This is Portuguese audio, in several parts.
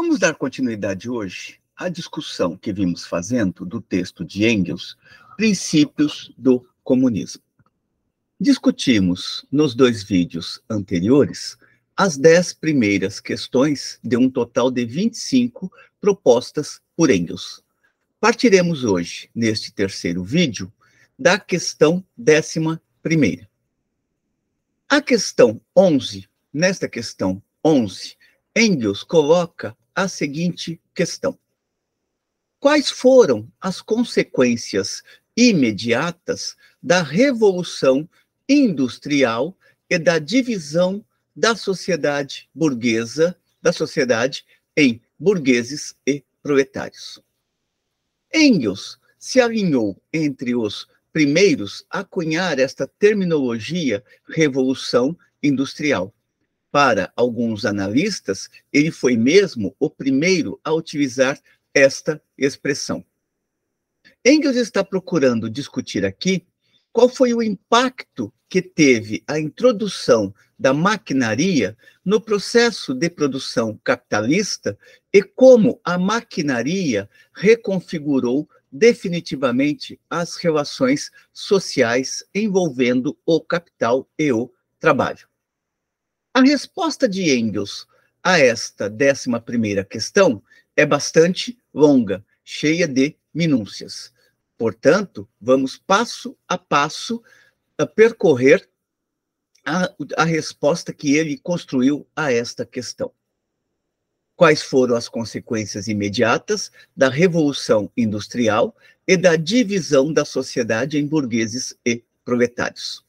Vamos dar continuidade hoje à discussão que vimos fazendo do texto de Engels, Princípios do Comunismo. Discutimos nos dois vídeos anteriores as dez primeiras questões de um total de 25 propostas por Engels. Partiremos hoje, neste terceiro vídeo, da questão décima primeira. A questão 11, nesta questão 11, Engels coloca a seguinte questão: Quais foram as consequências imediatas da revolução industrial e da divisão da sociedade burguesa, da sociedade em burgueses e proletários? Engels se alinhou entre os primeiros a cunhar esta terminologia revolução industrial para alguns analistas, ele foi mesmo o primeiro a utilizar esta expressão. Engels está procurando discutir aqui qual foi o impacto que teve a introdução da maquinaria no processo de produção capitalista e como a maquinaria reconfigurou definitivamente as relações sociais envolvendo o capital e o trabalho. A resposta de Engels a esta décima primeira questão é bastante longa, cheia de minúcias. Portanto, vamos passo a passo a percorrer a, a resposta que ele construiu a esta questão. Quais foram as consequências imediatas da Revolução Industrial e da divisão da sociedade em burgueses e proletários?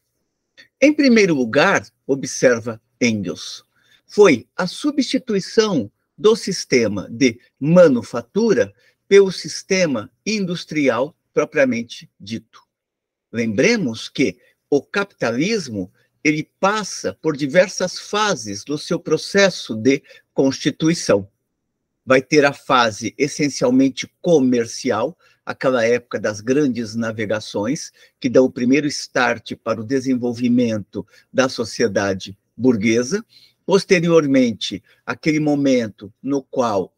Em primeiro lugar, observa Engels. Foi a substituição do sistema de manufatura pelo sistema industrial propriamente dito. Lembremos que o capitalismo ele passa por diversas fases do seu processo de constituição. Vai ter a fase essencialmente comercial, aquela época das grandes navegações, que dão o primeiro start para o desenvolvimento da sociedade burguesa. Posteriormente, aquele momento no qual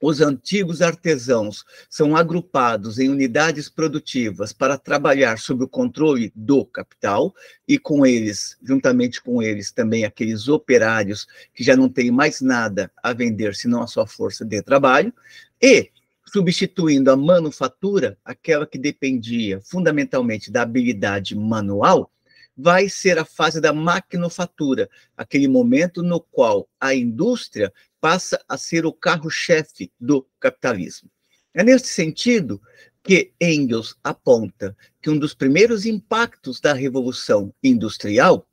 os antigos artesãos são agrupados em unidades produtivas para trabalhar sob o controle do capital e com eles, juntamente com eles, também aqueles operários que já não têm mais nada a vender senão a sua força de trabalho e substituindo a manufatura, aquela que dependia fundamentalmente da habilidade manual, vai ser a fase da maquinofatura, aquele momento no qual a indústria passa a ser o carro-chefe do capitalismo. É nesse sentido que Engels aponta que um dos primeiros impactos da Revolução Industrial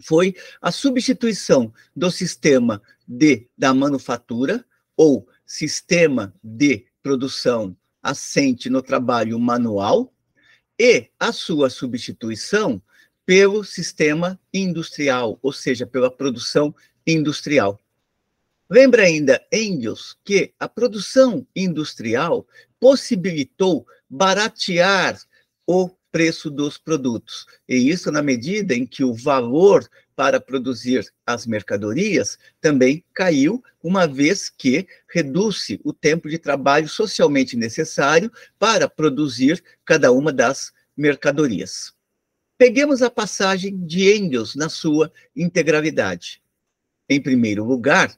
foi a substituição do sistema de, da manufatura, ou sistema de produção assente no trabalho manual, e a sua substituição pelo sistema industrial, ou seja, pela produção industrial. Lembra ainda Engels que a produção industrial possibilitou baratear o preço dos produtos, e isso na medida em que o valor para produzir as mercadorias também caiu, uma vez que reduz o tempo de trabalho socialmente necessário para produzir cada uma das mercadorias. Peguemos a passagem de Engels na sua integralidade. Em primeiro lugar,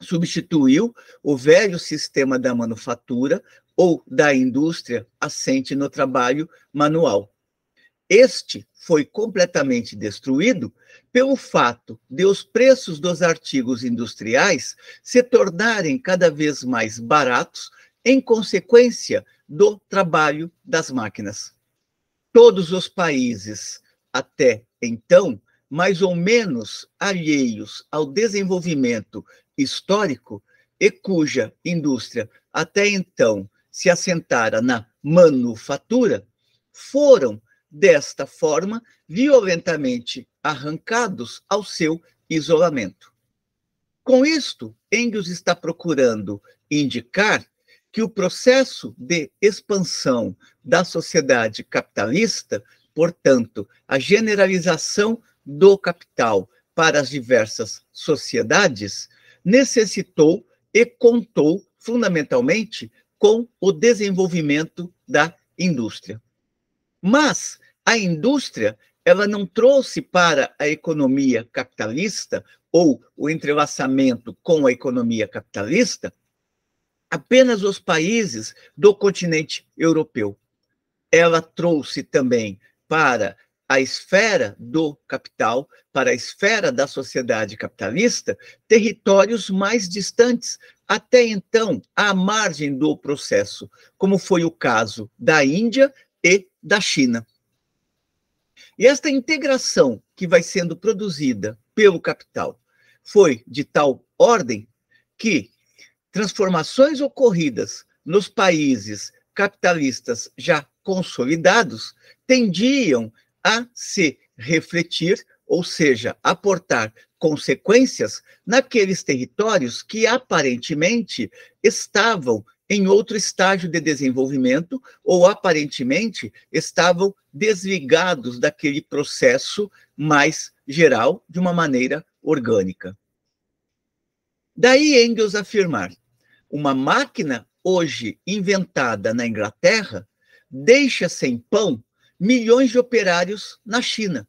substituiu o velho sistema da manufatura ou da indústria assente no trabalho manual. Este foi completamente destruído pelo fato de os preços dos artigos industriais se tornarem cada vez mais baratos em consequência do trabalho das máquinas todos os países até então, mais ou menos alheios ao desenvolvimento histórico e cuja indústria até então se assentara na manufatura, foram, desta forma, violentamente arrancados ao seu isolamento. Com isto, Engels está procurando indicar que o processo de expansão da sociedade capitalista, portanto, a generalização do capital para as diversas sociedades, necessitou e contou fundamentalmente com o desenvolvimento da indústria. Mas a indústria, ela não trouxe para a economia capitalista ou o entrelaçamento com a economia capitalista apenas os países do continente europeu. Ela trouxe também para a esfera do capital, para a esfera da sociedade capitalista, territórios mais distantes, até então à margem do processo, como foi o caso da Índia e da China. E esta integração que vai sendo produzida pelo capital foi de tal ordem que transformações ocorridas nos países capitalistas já consolidados tendiam a se refletir, ou seja, aportar consequências naqueles territórios que aparentemente estavam em outro estágio de desenvolvimento ou aparentemente estavam desligados daquele processo mais geral de uma maneira orgânica. Daí Engels afirmar: uma máquina hoje inventada na Inglaterra deixa sem pão milhões de operários na China.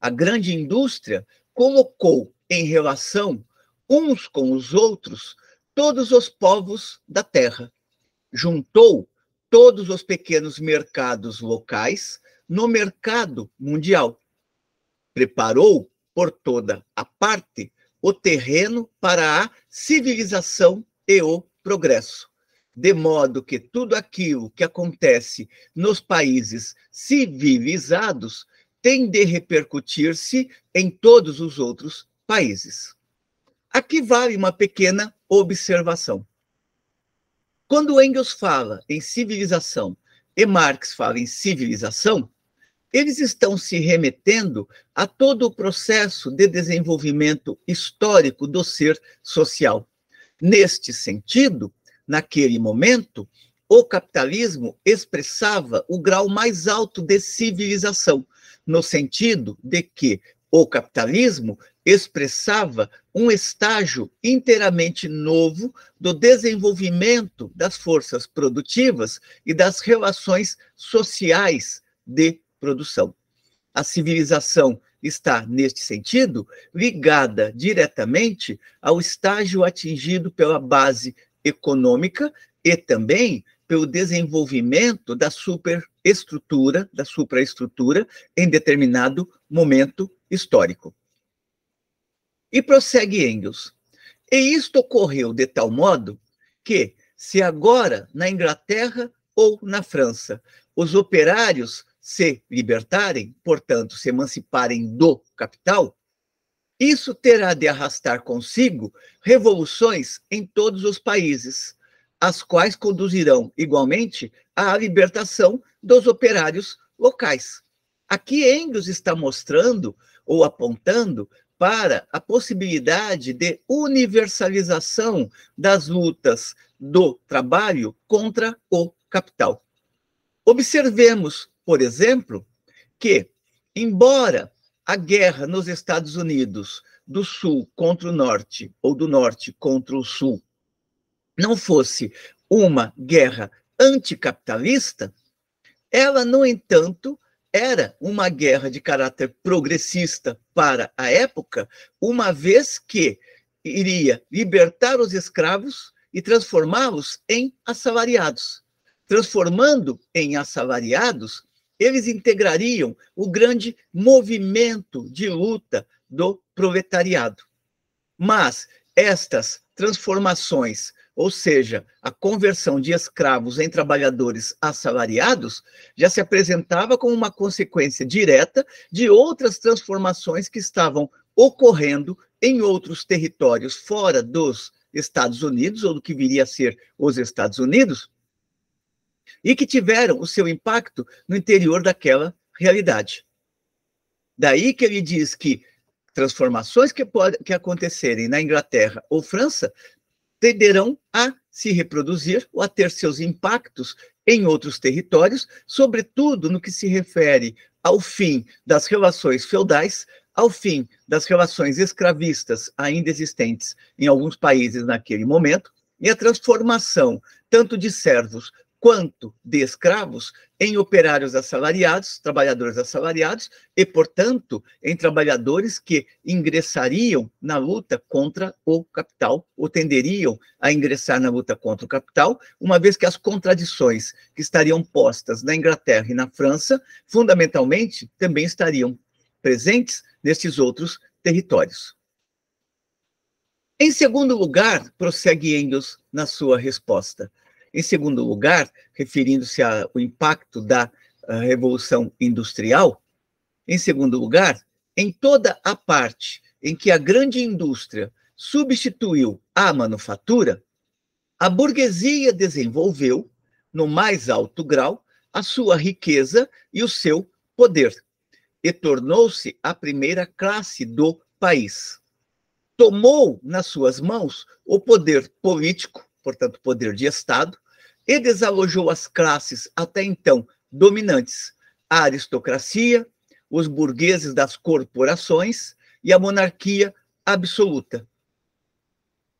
A grande indústria colocou em relação uns com os outros todos os povos da terra, juntou todos os pequenos mercados locais no mercado mundial, preparou por toda a parte o terreno para a civilização e o progresso de modo que tudo aquilo que acontece nos países civilizados tem de repercutir-se em todos os outros países. Aqui vale uma pequena observação. Quando Engels fala em civilização e Marx fala em civilização, eles estão se remetendo a todo o processo de desenvolvimento histórico do ser social. Neste sentido, naquele momento, o capitalismo expressava o grau mais alto de civilização, no sentido de que o capitalismo expressava um estágio inteiramente novo do desenvolvimento das forças produtivas e das relações sociais de produção. A civilização está, neste sentido, ligada diretamente ao estágio atingido pela base econômica e também pelo desenvolvimento da superestrutura, da supraestrutura em determinado momento histórico. E prossegue Engels. E isto ocorreu de tal modo que, se agora na Inglaterra ou na França os operários se libertarem, portanto, se emanciparem do capital, isso terá de arrastar consigo revoluções em todos os países, as quais conduzirão igualmente à libertação dos operários locais. Aqui Engels está mostrando ou apontando para a possibilidade de universalização das lutas do trabalho contra o capital. Observemos, por exemplo, que, embora a guerra nos Estados Unidos do Sul contra o Norte, ou do Norte contra o Sul, não fosse uma guerra anticapitalista, ela, no entanto, era uma guerra de caráter progressista para a época, uma vez que iria libertar os escravos e transformá-los em assalariados. Transformando em assalariados, eles integrariam o grande movimento de luta do proletariado. Mas estas transformações, ou seja, a conversão de escravos em trabalhadores assalariados, já se apresentava como uma consequência direta de outras transformações que estavam ocorrendo em outros territórios fora dos Estados Unidos, ou do que viria a ser os Estados Unidos, e que tiveram o seu impacto no interior daquela realidade. Daí que ele diz que transformações que, pode, que acontecerem na Inglaterra ou França tenderão a se reproduzir ou a ter seus impactos em outros territórios, sobretudo no que se refere ao fim das relações feudais, ao fim das relações escravistas ainda existentes em alguns países naquele momento e a transformação tanto de servos quanto de escravos em operários assalariados, trabalhadores assalariados, e, portanto, em trabalhadores que ingressariam na luta contra o capital, ou tenderiam a ingressar na luta contra o capital, uma vez que as contradições que estariam postas na Inglaterra e na França, fundamentalmente, também estariam presentes nesses outros territórios. Em segundo lugar, prossegue Engels na sua resposta, em segundo lugar, referindo-se ao impacto da uh, Revolução Industrial, em segundo lugar, em toda a parte em que a grande indústria substituiu a manufatura, a burguesia desenvolveu, no mais alto grau, a sua riqueza e o seu poder, e tornou-se a primeira classe do país. Tomou nas suas mãos o poder político, portanto, poder de Estado, e desalojou as classes até então dominantes, a aristocracia, os burgueses das corporações e a monarquia absoluta.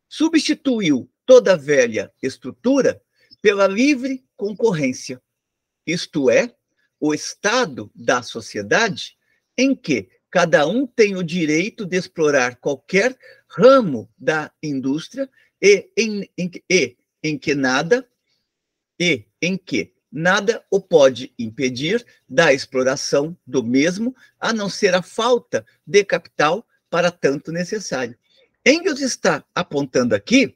Substituiu toda a velha estrutura pela livre concorrência, isto é, o estado da sociedade em que cada um tem o direito de explorar qualquer ramo da indústria e em, em, e em que nada e em que nada o pode impedir da exploração do mesmo, a não ser a falta de capital para tanto necessário. Engels está apontando aqui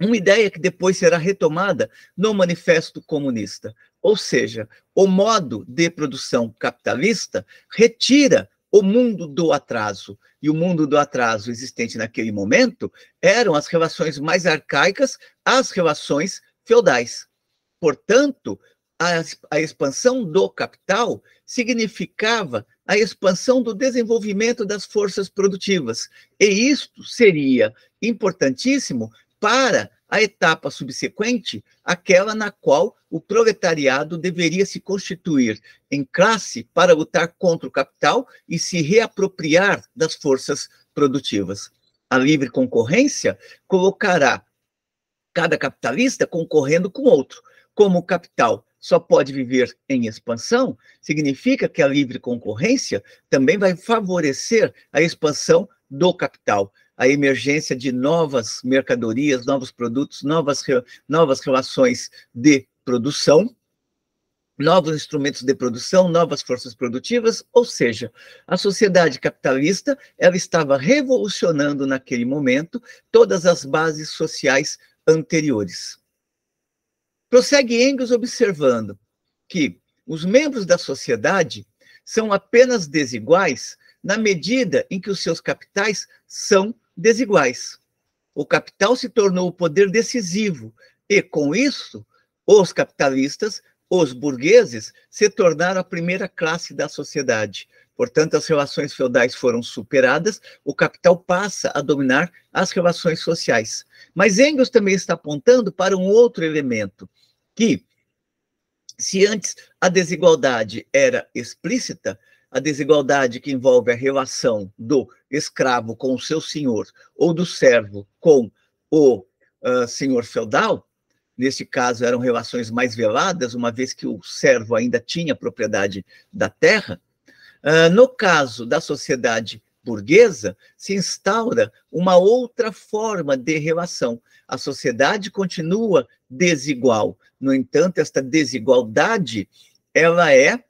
uma ideia que depois será retomada no Manifesto Comunista, ou seja, o modo de produção capitalista retira o mundo do atraso. E o mundo do atraso existente naquele momento eram as relações mais arcaicas, as relações feudais. Portanto, a, a expansão do capital significava a expansão do desenvolvimento das forças produtivas. E isto seria importantíssimo para a etapa subsequente, aquela na qual o proletariado deveria se constituir em classe para lutar contra o capital e se reapropriar das forças produtivas. A livre concorrência colocará cada capitalista concorrendo com outro. Como o capital só pode viver em expansão, significa que a livre concorrência também vai favorecer a expansão do capital, a emergência de novas mercadorias, novos produtos, novas, novas relações de produção, novos instrumentos de produção, novas forças produtivas, ou seja, a sociedade capitalista ela estava revolucionando naquele momento todas as bases sociais anteriores. Prossegue Engels observando que os membros da sociedade são apenas desiguais na medida em que os seus capitais são desiguais. O capital se tornou o poder decisivo e, com isso, os capitalistas, os burgueses, se tornaram a primeira classe da sociedade. Portanto, as relações feudais foram superadas, o capital passa a dominar as relações sociais. Mas Engels também está apontando para um outro elemento, que se antes a desigualdade era explícita, a desigualdade que envolve a relação do escravo com o seu senhor ou do servo com o uh, senhor feudal, nesse caso eram relações mais veladas, uma vez que o servo ainda tinha propriedade da terra. Uh, no caso da sociedade burguesa, se instaura uma outra forma de relação. A sociedade continua desigual. No entanto, esta desigualdade, ela é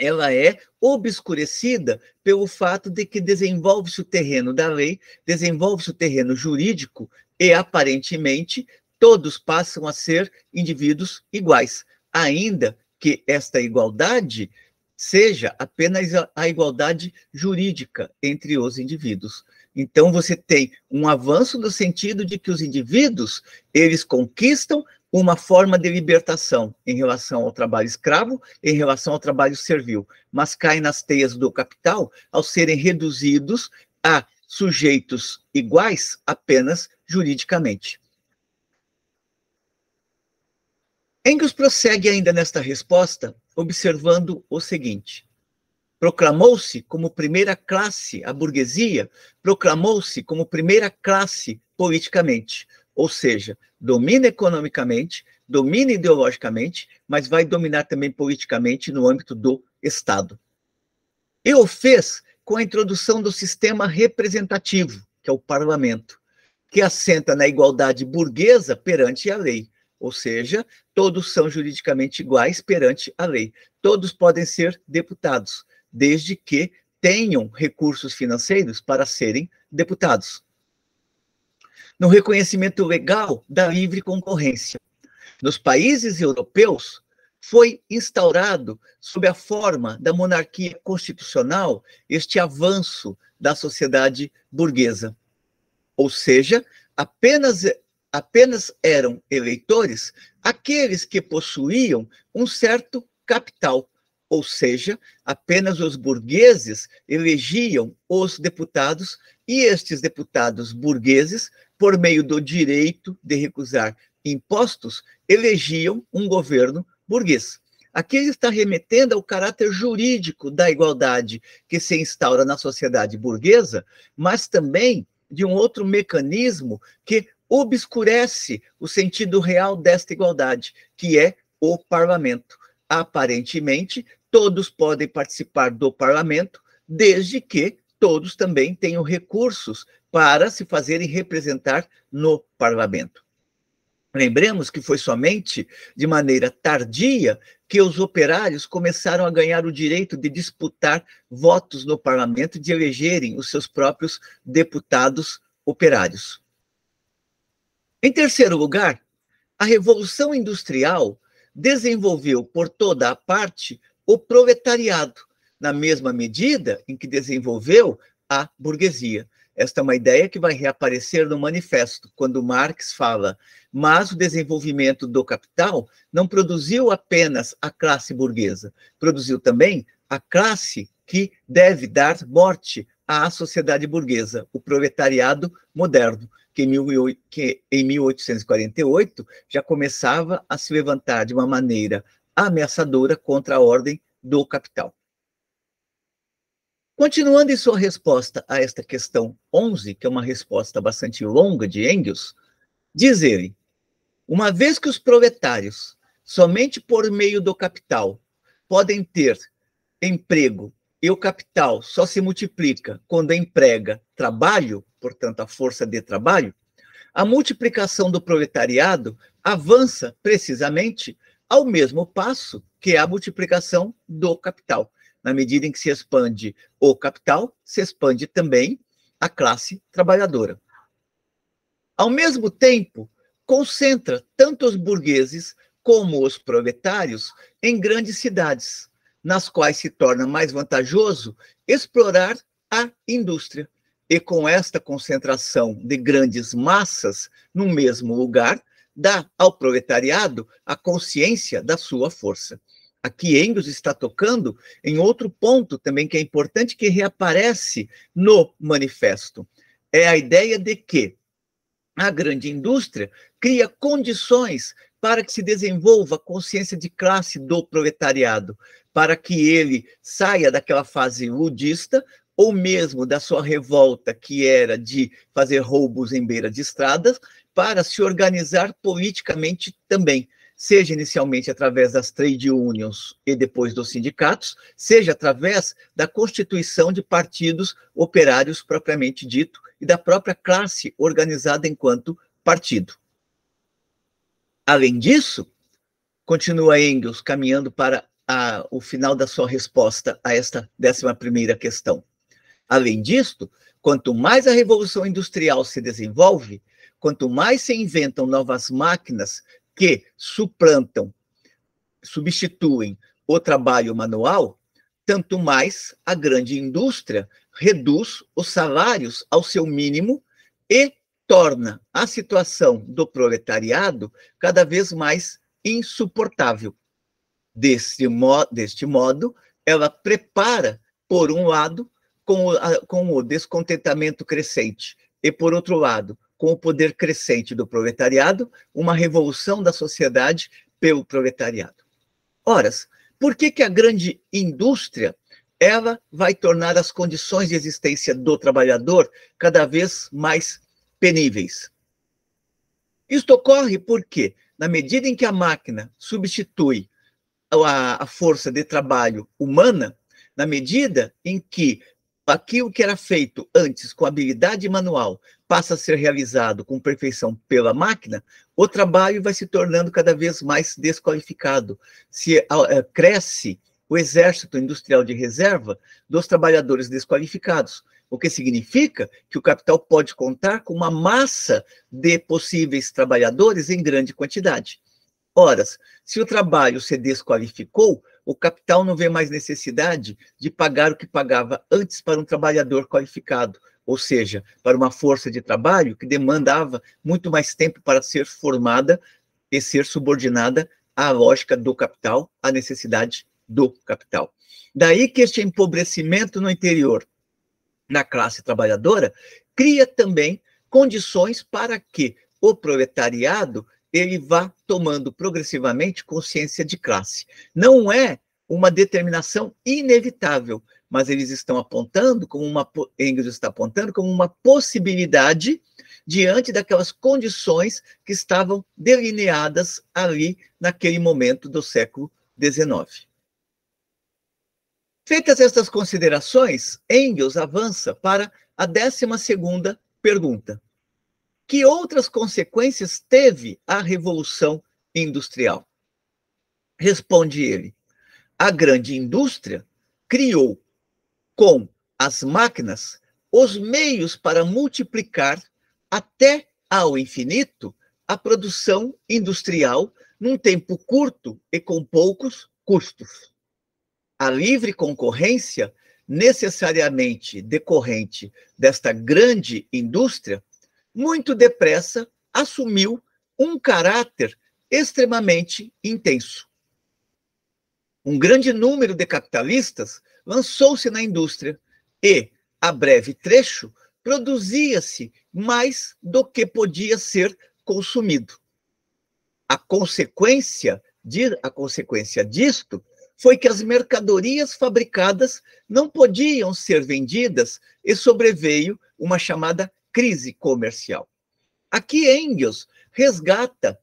ela é obscurecida pelo fato de que desenvolve-se o terreno da lei, desenvolve-se o terreno jurídico e aparentemente todos passam a ser indivíduos iguais, ainda que esta igualdade seja apenas a igualdade jurídica entre os indivíduos. Então você tem um avanço no sentido de que os indivíduos, eles conquistam uma forma de libertação em relação ao trabalho escravo, em relação ao trabalho servil, mas caem nas teias do capital ao serem reduzidos a sujeitos iguais apenas juridicamente. Engels prossegue ainda nesta resposta, observando o seguinte: proclamou-se como primeira classe, a burguesia proclamou-se como primeira classe politicamente, ou seja, domina economicamente, domina ideologicamente, mas vai dominar também politicamente no âmbito do Estado. E o fez com a introdução do sistema representativo, que é o parlamento, que assenta na igualdade burguesa perante a lei, ou seja, todos são juridicamente iguais perante a lei. Todos podem ser deputados, desde que tenham recursos financeiros para serem deputados. No reconhecimento legal da livre concorrência. Nos países europeus, foi instaurado, sob a forma da monarquia constitucional, este avanço da sociedade burguesa. Ou seja, apenas, apenas eram eleitores aqueles que possuíam um certo capital, ou seja, apenas os burgueses elegiam os deputados e estes deputados burgueses, por meio do direito de recusar impostos, elegiam um governo burguês. Aqui ele está remetendo ao caráter jurídico da igualdade que se instaura na sociedade burguesa, mas também de um outro mecanismo que obscurece o sentido real desta igualdade, que é o parlamento. Aparentemente, todos podem participar do parlamento, desde que todos também tenham recursos para se fazerem representar no parlamento. Lembremos que foi somente de maneira tardia que os operários começaram a ganhar o direito de disputar votos no parlamento e de elegerem os seus próprios deputados operários. Em terceiro lugar, a Revolução Industrial desenvolveu por toda a parte o proletariado, na mesma medida em que desenvolveu a burguesia. Esta é uma ideia que vai reaparecer no manifesto, quando Marx fala: mas o desenvolvimento do capital não produziu apenas a classe burguesa, produziu também a classe que deve dar morte à sociedade burguesa, o proletariado moderno, que em 1848 já começava a se levantar de uma maneira ameaçadora contra a ordem do capital. Continuando em sua resposta a esta questão 11, que é uma resposta bastante longa de Engels, diz ele: uma vez que os proletários, somente por meio do capital, podem ter emprego e o capital só se multiplica quando emprega trabalho, portanto, a força de trabalho, a multiplicação do proletariado avança precisamente ao mesmo passo que a multiplicação do capital. Na medida em que se expande o capital, se expande também a classe trabalhadora. Ao mesmo tempo, concentra tanto os burgueses como os proletários em grandes cidades, nas quais se torna mais vantajoso explorar a indústria. E com esta concentração de grandes massas no mesmo lugar, dá ao proletariado a consciência da sua força. Aqui Engels está tocando em outro ponto também que é importante que reaparece no manifesto. É a ideia de que a grande indústria cria condições para que se desenvolva a consciência de classe do proletariado, para que ele saia daquela fase ludista ou mesmo da sua revolta, que era de fazer roubos em beira de estradas, para se organizar politicamente também seja inicialmente através das trade unions e depois dos sindicatos, seja através da constituição de partidos operários propriamente dito e da própria classe organizada enquanto partido. Além disso, continua Engels caminhando para a, o final da sua resposta a esta décima primeira questão. Além disto, quanto mais a revolução industrial se desenvolve, quanto mais se inventam novas máquinas que suplantam, substituem o trabalho manual, tanto mais a grande indústria reduz os salários ao seu mínimo e torna a situação do proletariado cada vez mais insuportável. Deste, mo deste modo, ela prepara, por um lado, com o, a, com o descontentamento crescente, e, por outro lado, com o poder crescente do proletariado, uma revolução da sociedade pelo proletariado. Ora, por que, que a grande indústria ela vai tornar as condições de existência do trabalhador cada vez mais peníveis. Isto ocorre porque, na medida em que a máquina substitui a, a força de trabalho humana, na medida em que aquilo que era feito antes com habilidade manual passa a ser realizado com perfeição pela máquina, o trabalho vai se tornando cada vez mais desqualificado. Se uh, cresce o exército industrial de reserva dos trabalhadores desqualificados, o que significa que o capital pode contar com uma massa de possíveis trabalhadores em grande quantidade. Ora, se o trabalho se desqualificou, o capital não vê mais necessidade de pagar o que pagava antes para um trabalhador qualificado, ou seja, para uma força de trabalho que demandava muito mais tempo para ser formada e ser subordinada à lógica do capital, à necessidade do capital. Daí que este empobrecimento no interior na classe trabalhadora cria também condições para que o proletariado ele vá tomando progressivamente consciência de classe. Não é uma determinação inevitável, mas eles estão apontando como uma Engels está apontando como uma possibilidade diante daquelas condições que estavam delineadas ali naquele momento do século XIX. Feitas estas considerações, Engels avança para a 12 pergunta. Que outras consequências teve a Revolução Industrial? Responde ele: a grande indústria criou com as máquinas os meios para multiplicar até ao infinito a produção industrial num tempo curto e com poucos custos a livre concorrência, necessariamente decorrente desta grande indústria, muito depressa assumiu um caráter extremamente intenso. Um grande número de capitalistas lançou-se na indústria e, a breve trecho, produzia-se mais do que podia ser consumido. A consequência, a consequência disto foi que as mercadorias fabricadas não podiam ser vendidas e sobreveio uma chamada crise comercial. Aqui Engels resgata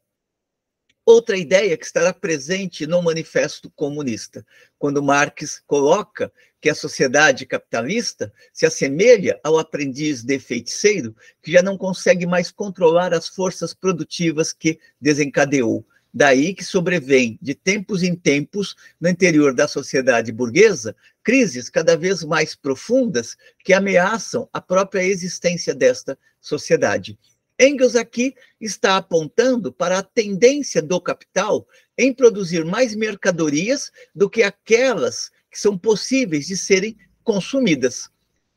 outra ideia que estará presente no Manifesto Comunista, quando Marx coloca que a sociedade capitalista se assemelha ao aprendiz de feiticeiro que já não consegue mais controlar as forças produtivas que desencadeou, Daí que sobrevém, de tempos em tempos, no interior da sociedade burguesa, crises cada vez mais profundas que ameaçam a própria existência desta sociedade. Engels aqui está apontando para a tendência do capital em produzir mais mercadorias do que aquelas que são possíveis de serem consumidas.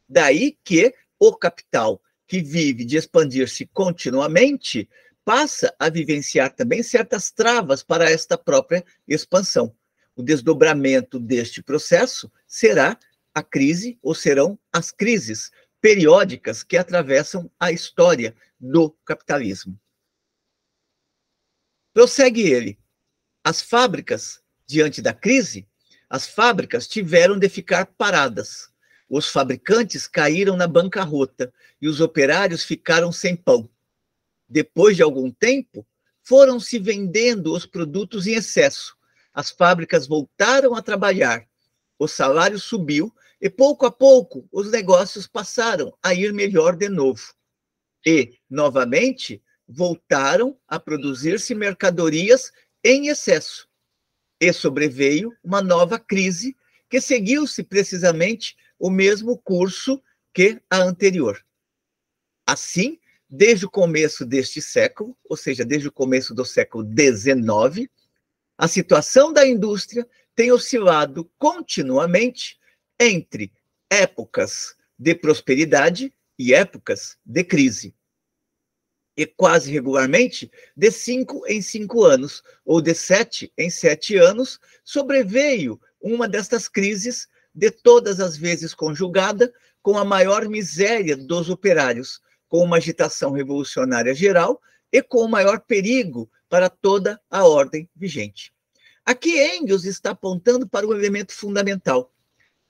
Daí que o capital, que vive de expandir-se continuamente, passa a vivenciar também certas travas para esta própria expansão. O desdobramento deste processo será a crise, ou serão as crises periódicas que atravessam a história do capitalismo. Prossegue ele. As fábricas, diante da crise, as fábricas tiveram de ficar paradas. Os fabricantes caíram na bancarrota e os operários ficaram sem pão depois de algum tempo, foram se vendendo os produtos em excesso. As fábricas voltaram a trabalhar, o salário subiu e pouco a pouco os negócios passaram a ir melhor de novo. E, novamente, voltaram a produzir-se mercadorias em excesso. E sobreveio uma nova crise que seguiu-se precisamente o mesmo curso que a anterior. Assim, desde o começo deste século, ou seja, desde o começo do século XIX, a situação da indústria tem oscilado continuamente entre épocas de prosperidade e épocas de crise. E quase regularmente, de cinco em cinco anos, ou de sete em sete anos, sobreveio uma destas crises, de todas as vezes conjugada com a maior miséria dos operários, com uma agitação revolucionária geral e com o maior perigo para toda a ordem vigente. Aqui Engels está apontando para um elemento fundamental.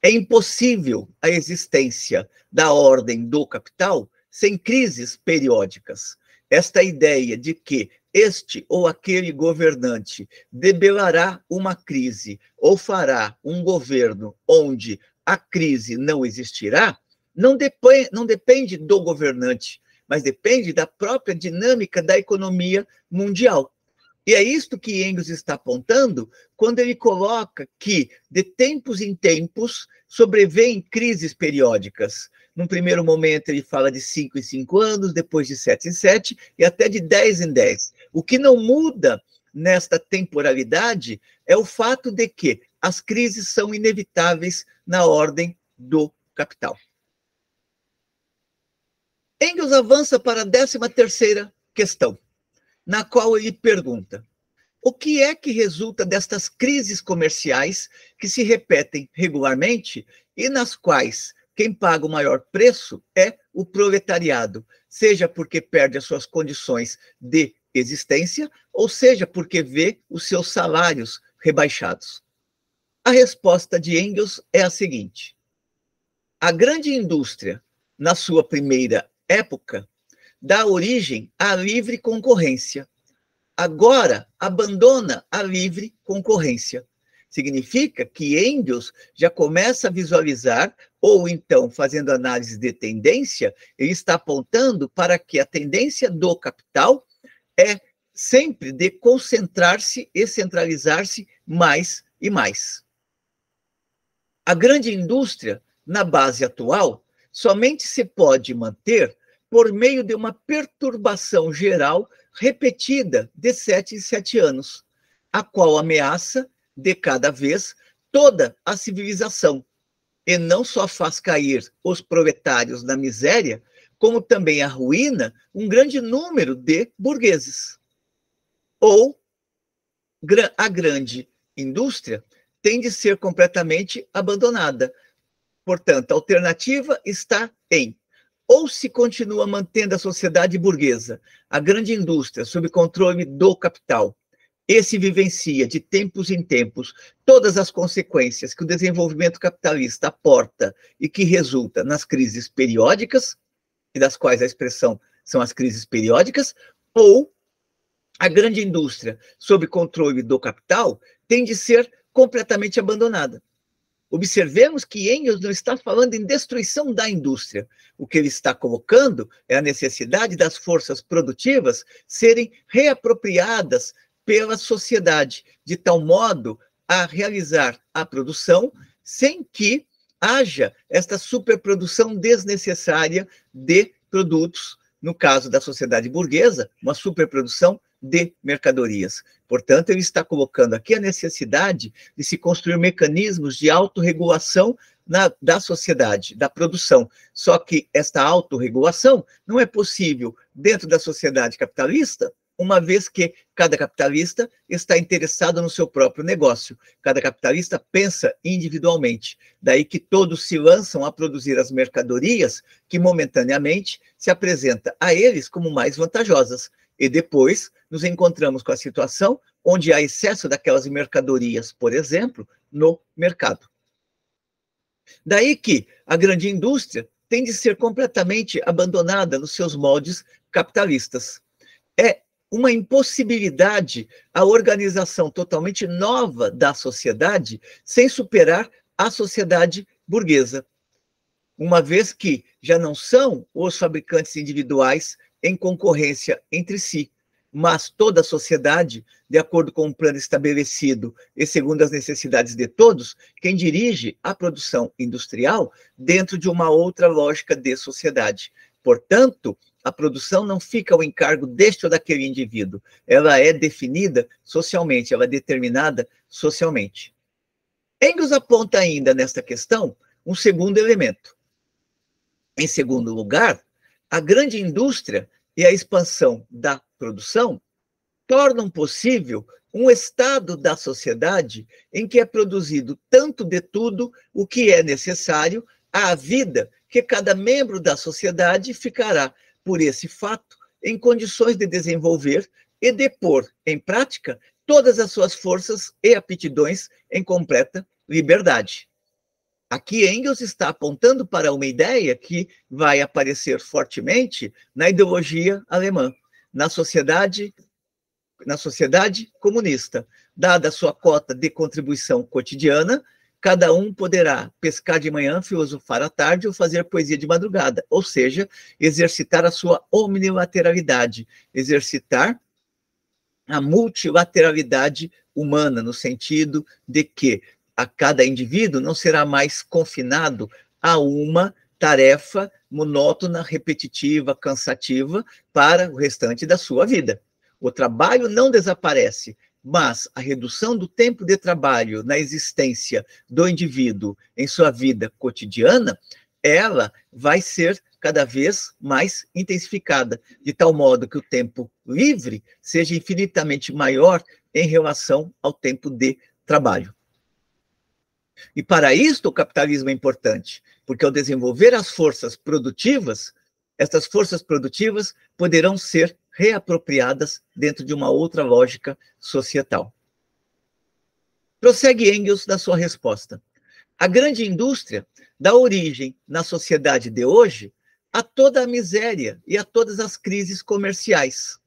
É impossível a existência da ordem do capital sem crises periódicas. Esta ideia de que este ou aquele governante debelará uma crise ou fará um governo onde a crise não existirá, não depende, não depende do governante, mas depende da própria dinâmica da economia mundial. E é isto que Engels está apontando quando ele coloca que, de tempos em tempos, sobrevêm crises periódicas. Num primeiro momento, ele fala de cinco em cinco anos, depois de sete em sete, e até de dez em dez. O que não muda nesta temporalidade é o fato de que as crises são inevitáveis na ordem do capital. Engels avança para a décima terceira questão na qual ele pergunta: o que é que resulta destas crises comerciais que se repetem regularmente e nas quais quem paga o maior preço é o proletariado, seja porque perde as suas condições de existência, ou seja porque vê os seus salários rebaixados? A resposta de Engels é a seguinte: a grande indústria, na sua primeira época, dá origem à livre concorrência. Agora, abandona a livre concorrência. Significa que Engels já começa a visualizar, ou então, fazendo análise de tendência, ele está apontando para que a tendência do capital é sempre de concentrar-se e centralizar-se mais e mais. A grande indústria, na base atual, somente se pode manter por meio de uma perturbação geral repetida de sete em sete anos, a qual ameaça, de cada vez, toda a civilização, e não só faz cair os proletários na miséria, como também arruína um grande número de burgueses. Ou a grande indústria tem de ser completamente abandonada. Portanto, a alternativa está em ou se continua mantendo a sociedade burguesa, a grande indústria, sob controle do capital, e se vivencia de tempos em tempos todas as consequências que o desenvolvimento capitalista aporta e que resulta nas crises periódicas, e das quais a expressão são as crises periódicas, ou a grande indústria, sob controle do capital, tem de ser completamente abandonada. Observemos que Engels não está falando em destruição da indústria. O que ele está colocando é a necessidade das forças produtivas serem reapropriadas pela sociedade, de tal modo a realizar a produção sem que haja esta superprodução desnecessária de produtos, no caso da sociedade burguesa, uma superprodução de mercadorias. Portanto, ele está colocando aqui a necessidade de se construir mecanismos de autorregulação na, da sociedade, da produção. Só que esta autorregulação não é possível dentro da sociedade capitalista, uma vez que cada capitalista está interessado no seu próprio negócio. Cada capitalista pensa individualmente. Daí que todos se lançam a produzir as mercadorias que momentaneamente se apresenta a eles como mais vantajosas. E depois nos encontramos com a situação onde há excesso daquelas mercadorias, por exemplo, no mercado. Daí que a grande indústria tem de ser completamente abandonada nos seus moldes capitalistas. É uma impossibilidade a organização totalmente nova da sociedade sem superar a sociedade burguesa, uma vez que já não são os fabricantes individuais em concorrência entre si, mas toda a sociedade, de acordo com um plano estabelecido e segundo as necessidades de todos, quem dirige a produção industrial dentro de uma outra lógica de sociedade. Portanto, a produção não fica ao encargo deste ou daquele indivíduo, ela é definida socialmente, ela é determinada socialmente. Engels aponta ainda nesta questão um segundo elemento. Em segundo lugar, a grande indústria e a expansão da produção tornam possível um estado da sociedade em que é produzido tanto de tudo o que é necessário à vida que cada membro da sociedade ficará, por esse fato, em condições de desenvolver e de pôr em prática todas as suas forças e aptidões em completa liberdade. Aqui Engels está apontando para uma ideia que vai aparecer fortemente na ideologia alemã, na sociedade na sociedade comunista. Dada a sua cota de contribuição cotidiana, cada um poderá pescar de manhã, filosofar à tarde ou fazer poesia de madrugada, ou seja, exercitar a sua omnilateralidade, exercitar a multilateralidade humana, no sentido de que a cada indivíduo não será mais confinado a uma tarefa monótona, repetitiva, cansativa para o restante da sua vida. O trabalho não desaparece, mas a redução do tempo de trabalho na existência do indivíduo em sua vida cotidiana, ela vai ser cada vez mais intensificada, de tal modo que o tempo livre seja infinitamente maior em relação ao tempo de trabalho. E para isto o capitalismo é importante, porque ao desenvolver as forças produtivas, essas forças produtivas poderão ser reapropriadas dentro de uma outra lógica societal. Prossegue Engels na sua resposta. A grande indústria dá origem, na sociedade de hoje, a toda a miséria e a todas as crises comerciais.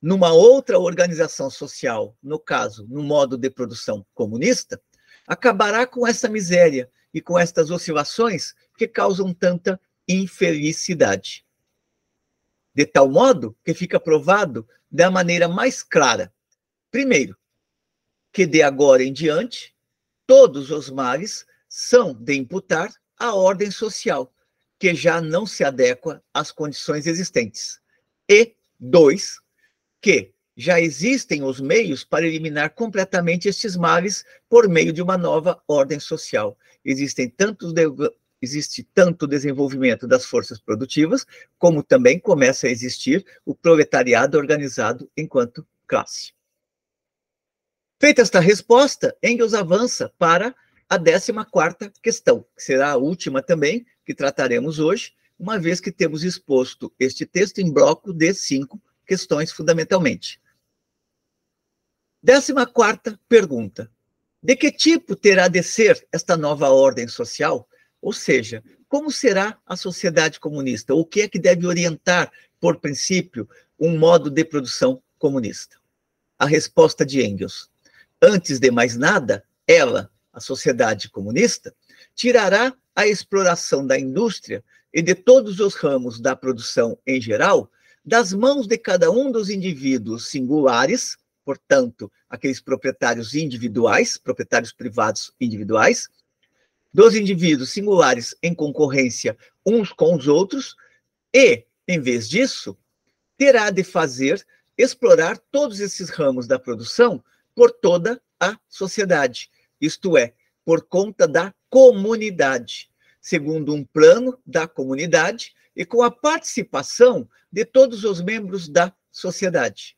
Numa outra organização social, no caso, no modo de produção comunista, acabará com essa miséria e com estas oscilações que causam tanta infelicidade de tal modo que fica provado da maneira mais clara. Primeiro, que de agora em diante, todos os males são de imputar à ordem social, que já não se adequa às condições existentes. E, dois, que já existem os meios para eliminar completamente estes males por meio de uma nova ordem social. Existem tantos existe tanto o desenvolvimento das forças produtivas, como também começa a existir o proletariado organizado enquanto classe. Feita esta resposta, Engels avança para a 14 questão, que será a última também que trataremos hoje, uma vez que temos exposto este texto em bloco de cinco questões fundamentalmente. 14 pergunta: De que tipo terá de ser esta nova ordem social ou seja, como será a sociedade comunista? O que é que deve orientar, por princípio, um modo de produção comunista? A resposta de Engels: antes de mais nada, ela, a sociedade comunista, tirará a exploração da indústria e de todos os ramos da produção em geral das mãos de cada um dos indivíduos singulares, portanto, aqueles proprietários individuais, proprietários privados individuais, dos indivíduos singulares em concorrência uns com os outros, e, em vez disso, terá de fazer explorar todos esses ramos da produção por toda a sociedade, isto é, por conta da comunidade, segundo um plano da comunidade e com a participação de todos os membros da sociedade.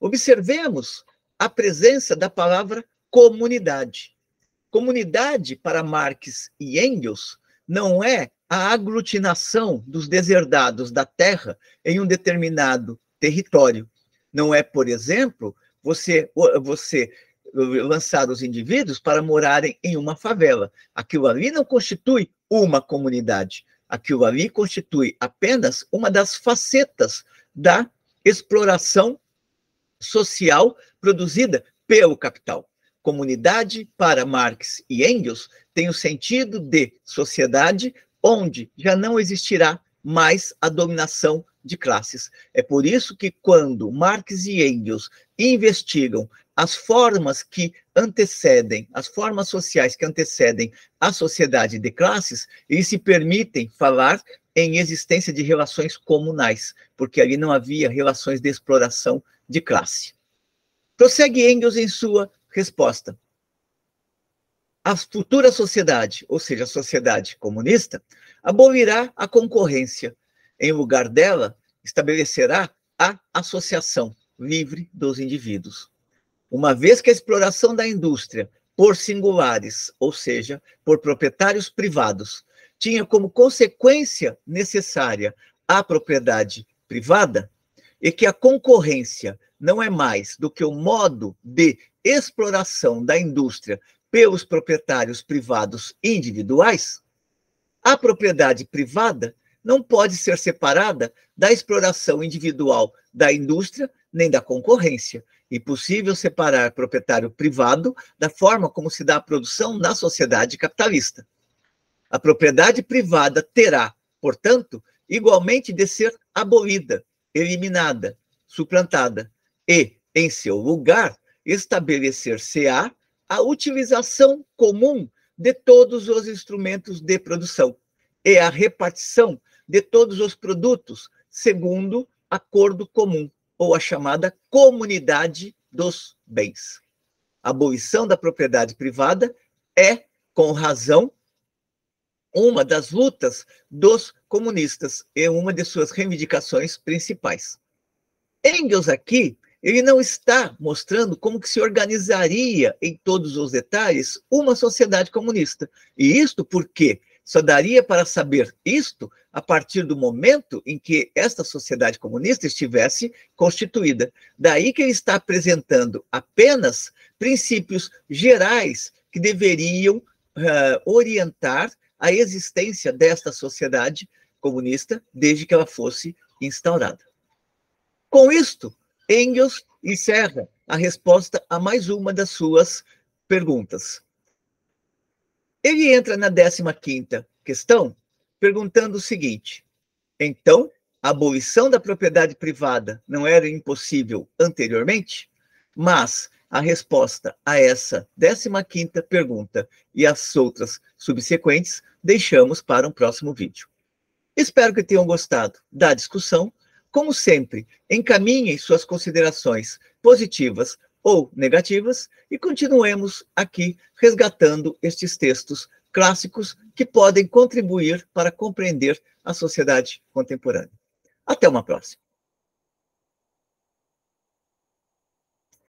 Observemos a presença da palavra comunidade. Comunidade, para Marx e Engels, não é a aglutinação dos deserdados da terra em um determinado território. Não é, por exemplo, você, você lançar os indivíduos para morarem em uma favela. Aquilo ali não constitui uma comunidade. Aquilo ali constitui apenas uma das facetas da exploração social produzida pelo capital comunidade para Marx e Engels tem o sentido de sociedade onde já não existirá mais a dominação de classes. É por isso que quando Marx e Engels investigam as formas que antecedem, as formas sociais que antecedem a sociedade de classes, eles se permitem falar em existência de relações comunais, porque ali não havia relações de exploração de classe. Prossegue Engels em sua Resposta. A futura sociedade, ou seja, a sociedade comunista, abolirá a concorrência. Em lugar dela, estabelecerá a associação livre dos indivíduos. Uma vez que a exploração da indústria por singulares, ou seja, por proprietários privados, tinha como consequência necessária a propriedade privada, e que a concorrência não é mais do que o modo de exploração da indústria pelos proprietários privados individuais, a propriedade privada não pode ser separada da exploração individual da indústria nem da concorrência. Impossível separar proprietário privado da forma como se dá a produção na sociedade capitalista. A propriedade privada terá, portanto, igualmente de ser abolida, eliminada, suplantada e, em seu lugar, estabelecer-se-á a utilização comum de todos os instrumentos de produção e a repartição de todos os produtos segundo acordo comum, ou a chamada comunidade dos bens. A abolição da propriedade privada é, com razão, uma das lutas dos comunistas e uma de suas reivindicações principais. Engels aqui, ele não está mostrando como que se organizaria em todos os detalhes uma sociedade comunista. E isto porque só daria para saber isto a partir do momento em que esta sociedade comunista estivesse constituída. Daí que ele está apresentando apenas princípios gerais que deveriam uh, orientar a existência desta sociedade comunista desde que ela fosse instaurada. Com isto, Engels encerra a resposta a mais uma das suas perguntas. Ele entra na 15ª questão perguntando o seguinte: então, a abolição da propriedade privada não era impossível anteriormente? Mas a resposta a essa 15ª pergunta e as outras subsequentes deixamos para um próximo vídeo. Espero que tenham gostado da discussão. Como sempre, encaminhem suas considerações positivas ou negativas e continuemos aqui resgatando estes textos clássicos que podem contribuir para compreender a sociedade contemporânea. Até uma próxima.